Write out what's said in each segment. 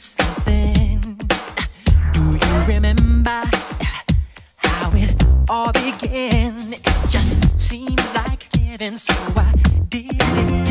something. Do you remember how it all began? It just seemed like giving, so I did it.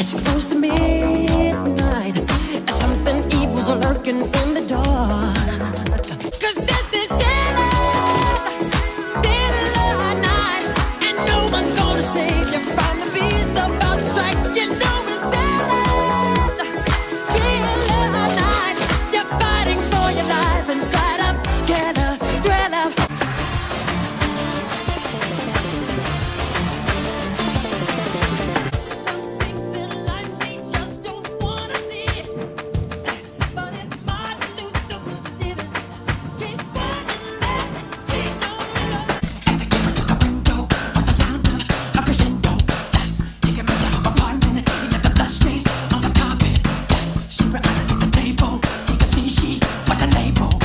It's close to midnight, and something evil's lurking in the dark. table.